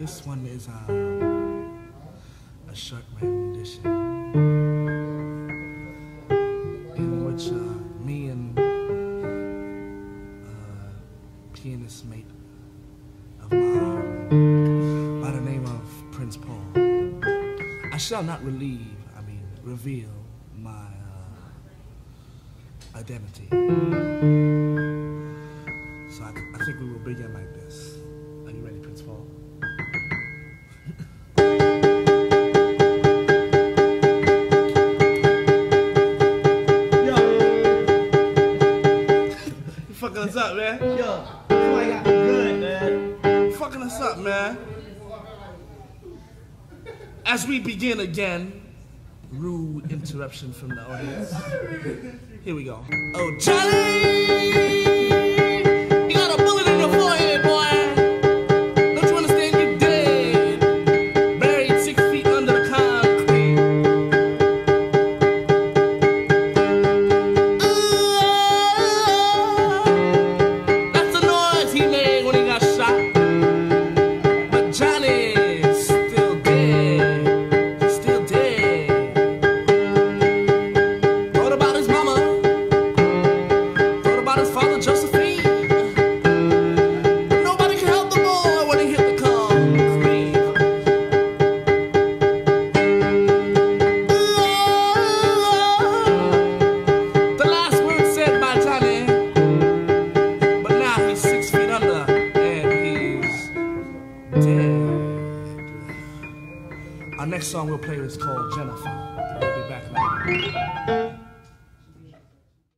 This one is uh, a short rendition in which uh, me and uh, pianist mate of mine by the name of Prince Paul. I shall not relieve, I mean, reveal my uh, identity. So I, I think we will begin like this. Are you ready, Prince Paul? Up, man. yo, somebody got good, man. Fucking us up, man. As we begin again, rude interruption from the audience. Here we go. Oh, Johnny! Our next song we'll play is called Jennifer. We'll be back later.